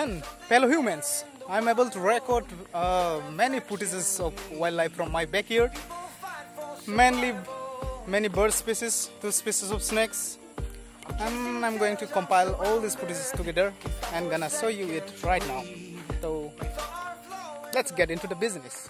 And fellow humans, I'm able to record uh, many footages of wildlife from my backyard. Mainly many bird species, two species of snakes. And I'm going to compile all these footages together and gonna show you it right now. So let's get into the business.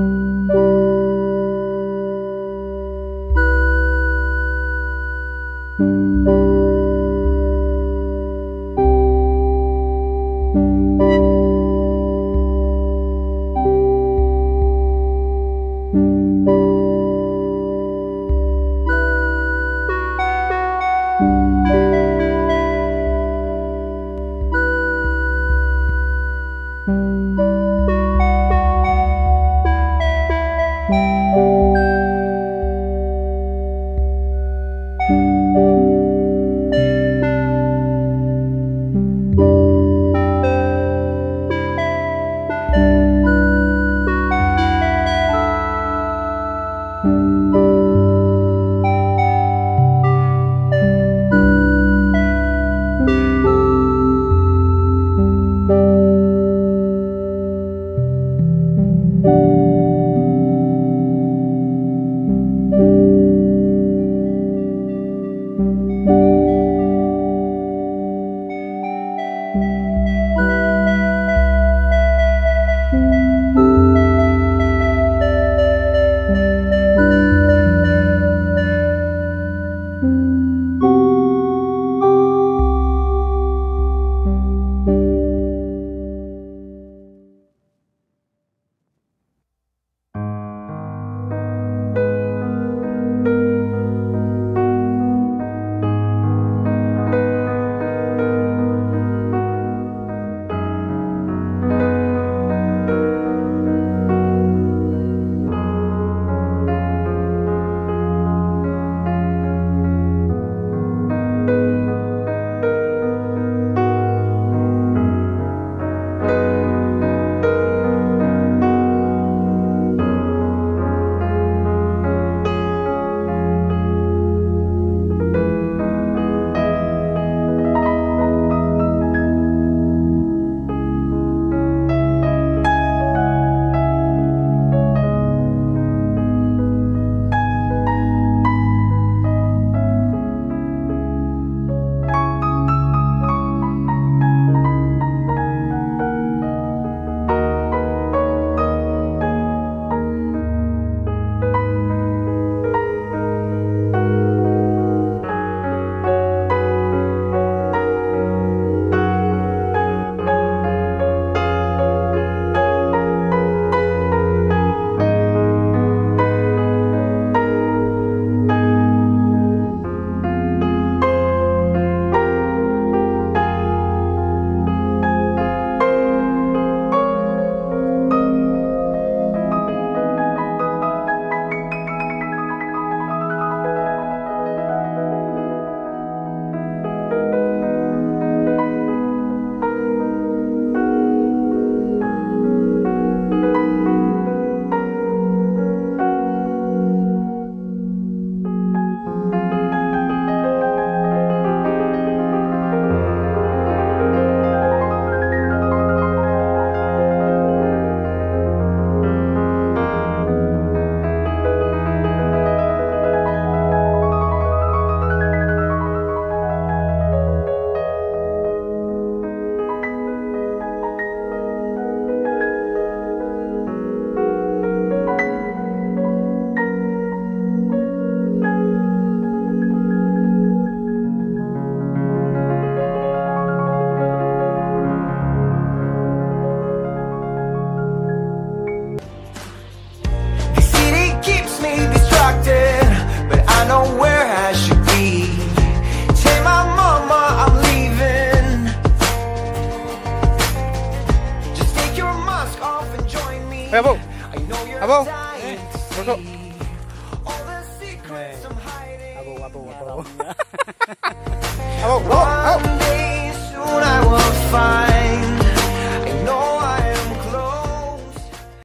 Música Abo. Abo. Abo, abo, abo. Abo, abo, abo. One day soon I will find